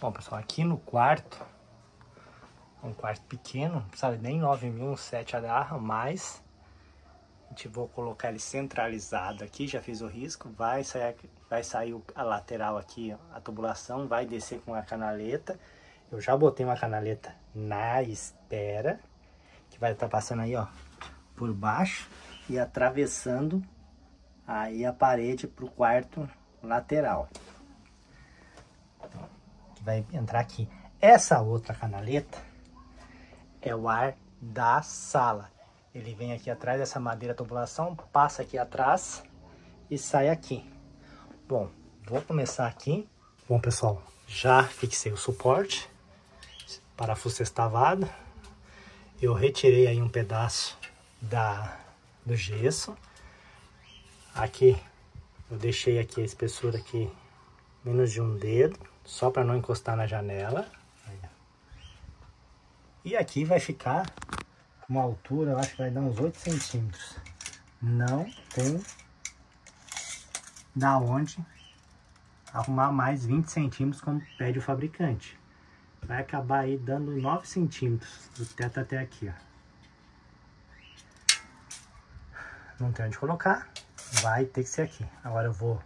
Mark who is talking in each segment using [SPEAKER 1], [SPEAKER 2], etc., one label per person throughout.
[SPEAKER 1] Bom, pessoal, aqui no quarto, um quarto pequeno, não precisa nem 9 mil, 7 agarra, mas a gente vou colocar ele centralizado aqui, já fiz o risco, vai sair, vai sair a lateral aqui, a tubulação, vai descer com a canaleta. Eu já botei uma canaleta na espera, que vai estar passando aí, ó, por baixo e atravessando aí a parede para o quarto lateral. Vai entrar aqui. Essa outra canaleta é o ar da sala. Ele vem aqui atrás dessa madeira tubulação, passa aqui atrás e sai aqui. Bom, vou começar aqui. Bom, pessoal, já fixei o suporte, parafuso estavado. Eu retirei aí um pedaço da, do gesso. Aqui, eu deixei aqui a espessura aqui menos de um dedo, só para não encostar na janela. E aqui vai ficar uma altura, eu acho que vai dar uns 8 centímetros. Não tem da onde arrumar mais 20 centímetros como pede o fabricante. Vai acabar aí dando 9 centímetros do teto até aqui, ó. Não tem onde colocar, vai ter que ser aqui. Agora eu vou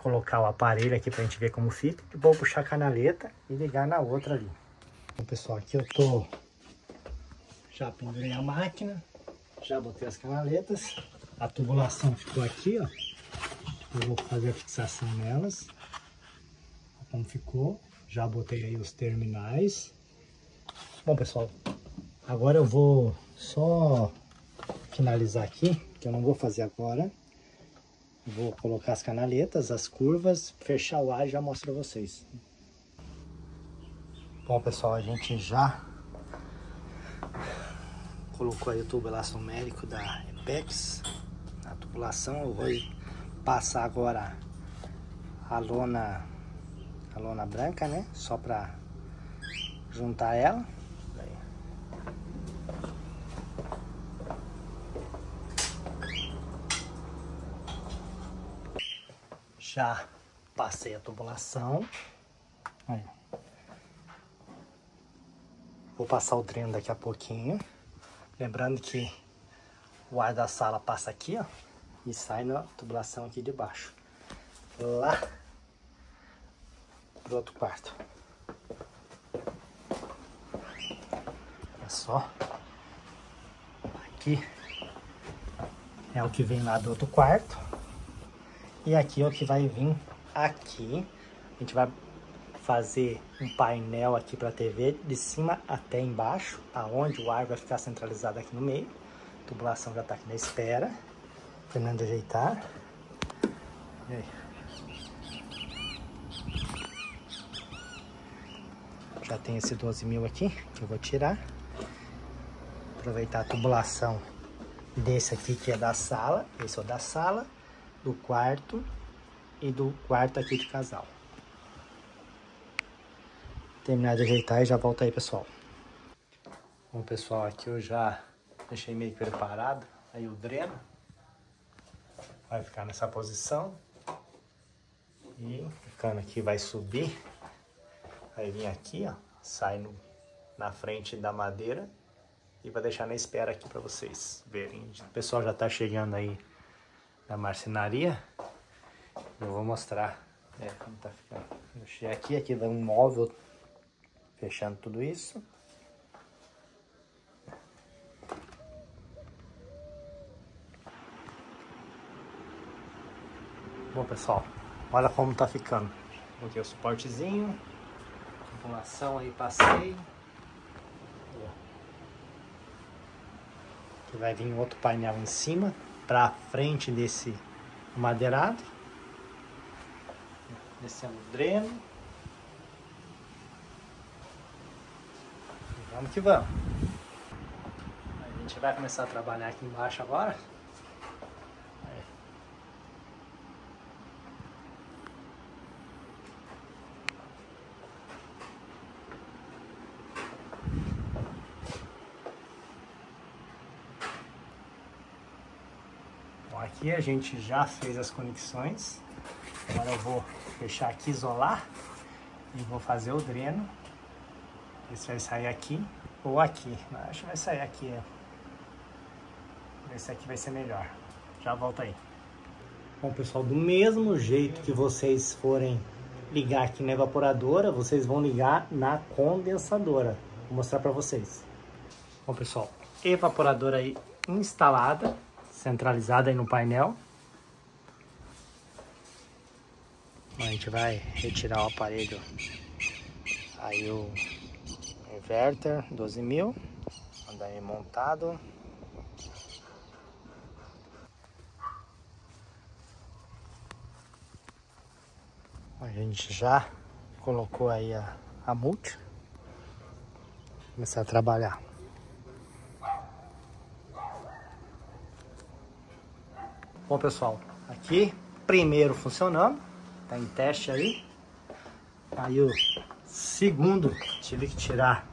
[SPEAKER 1] colocar o aparelho aqui pra gente ver como fica. E vou puxar a canaleta e ligar na outra ali. Então, pessoal, aqui eu tô... Já pendurei a máquina, já botei as canaletas. A tubulação ficou aqui, ó. Eu vou fazer a fixação nelas. Como ficou. Já botei aí os terminais. Bom, pessoal, agora eu vou só finalizar aqui, que eu não vou fazer agora. Vou colocar as canaletas, as curvas, fechar o ar e já mostro pra vocês. Bom, pessoal, a gente já colocou aí o tubo elastomérico da Epex na tubulação. Eu vou passar agora a lona, a lona branca, né? Só pra juntar ela. Já passei a tubulação. Aí. Vou passar o dreno daqui a pouquinho. Lembrando que o ar da sala passa aqui, ó. E sai na tubulação aqui de baixo. Lá pro outro quarto. Olha só. Aqui é o que vem lá do outro quarto. E aqui é o que vai vir aqui. A gente vai fazer um painel aqui para a TV de cima até embaixo, aonde o ar vai ficar centralizado aqui no meio. A tubulação já está aqui na espera. Terminando de ajeitar. Já tem esse 12 mil aqui, que eu vou tirar. Aproveitar a tubulação desse aqui, que é da sala. Esse é o da sala do quarto e do quarto aqui de casal. Terminar de ajeitar e já volto aí, pessoal. Bom, pessoal, aqui eu já deixei meio preparado aí o dreno. Vai ficar nessa posição. E o cano aqui vai subir. Vai vir aqui, ó. Sai no, na frente da madeira. E vai deixar na espera aqui para vocês verem. O pessoal já tá chegando aí da marcenaria. Eu vou mostrar é, como tá ficando. Eu cheguei aqui, aqui dá um móvel fechando tudo isso. Bom pessoal, olha como tá ficando. Botei o suportezinho, tubulação aí passei. Aqui vai vir outro painel em cima para frente desse madeirado. Descendo o dreno. Vamos que vamos. A gente vai começar a trabalhar aqui embaixo agora. Aqui a gente já fez as conexões. Agora eu vou fechar aqui, isolar E vou fazer o dreno. Esse vai sair aqui ou aqui. Acho que vai sair aqui. É. Esse aqui vai ser melhor. Já volto aí. Bom, pessoal, do mesmo jeito que vocês forem ligar aqui na evaporadora, vocês vão ligar na condensadora. Vou mostrar para vocês. Bom, pessoal, evaporadora aí instalada, centralizada aí no painel. A gente vai retirar o aparelho aí o inverter 12 mil, anda aí montado. A gente já colocou aí a, a multi. Começar a trabalhar. Bom pessoal, aqui primeiro funcionando, tá em teste aí. Aí o segundo tive que tirar.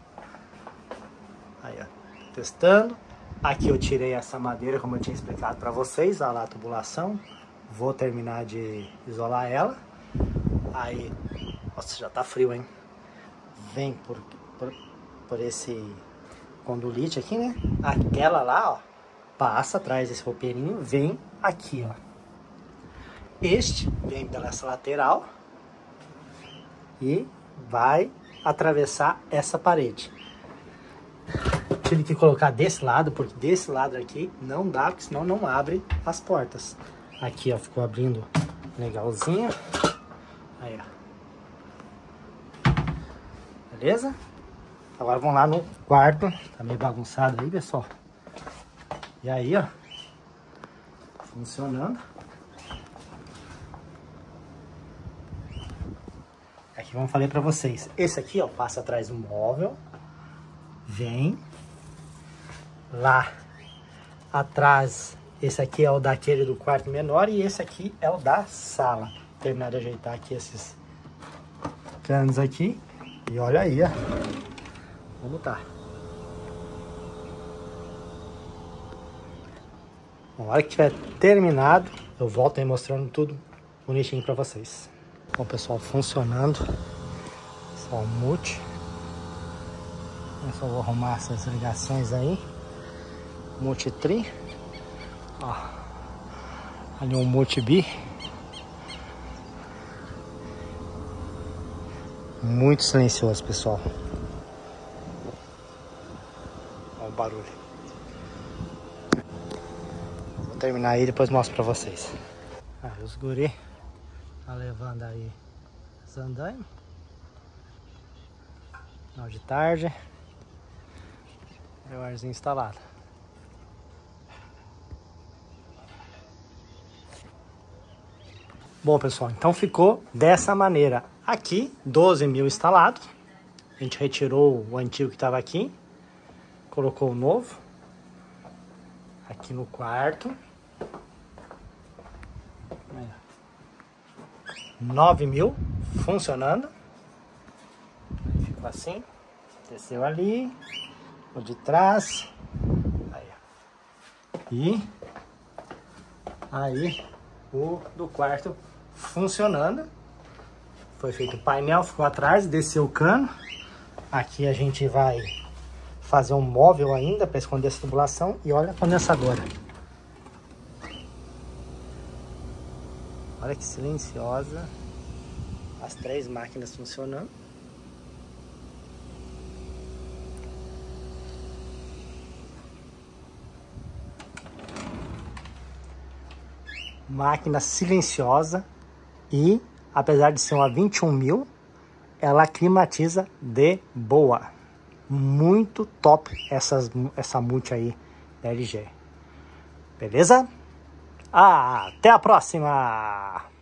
[SPEAKER 1] Aí ó, testando. Aqui eu tirei essa madeira como eu tinha explicado para vocês, a lá tubulação. Vou terminar de isolar ela. Aí, nossa, já tá frio, hein? Vem por, por, por esse condulite aqui, né? Aquela lá, ó, passa atrás desse roupeirinho, vem aqui, ó. Este vem pela essa lateral e vai atravessar essa parede. Tive que colocar desse lado, porque desse lado aqui não dá, porque senão não abre as portas. Aqui, ó, ficou abrindo legalzinho. Aí, ó. Beleza? Agora vamos lá no quarto. Tá meio bagunçado aí, pessoal. E aí, ó. Funcionando. Aqui, como eu falei pra vocês. Esse aqui, ó, passa atrás do móvel. Vem. Lá atrás, esse aqui é o daquele do quarto menor. E esse aqui é o da sala terminar de ajeitar aqui esses canos aqui. E olha aí, ó. Como tá. Bom, a hora que tiver terminado, eu volto aí mostrando tudo bonitinho pra vocês. Bom, pessoal, funcionando. Só o mute. Eu só vou arrumar essas ligações aí. Multi-tri. Ó. Ali um multi-bi. Muito silencioso, pessoal. Olha o barulho. Terminar aí depois mostro pra vocês. Aí os guri tá levando aí os andaimes. Final de tarde. E o arzinho instalado. Bom, pessoal, então ficou dessa maneira. Aqui, 12 mil instalados. A gente retirou o antigo que estava aqui. Colocou o novo. Aqui no quarto. 9 mil funcionando. Ficou assim. Desceu ali. O de trás. Aí. E aí o do quarto funcionando. Foi feito o painel, ficou atrás, desceu o cano. Aqui a gente vai fazer um móvel ainda para esconder essa tubulação. E olha a condensadora. Olha que silenciosa. As três máquinas funcionando. Máquina silenciosa e apesar de ser uma 21 mil, ela climatiza de boa. Muito top essas, essa multi aí da LG. Beleza? Ah, até a próxima!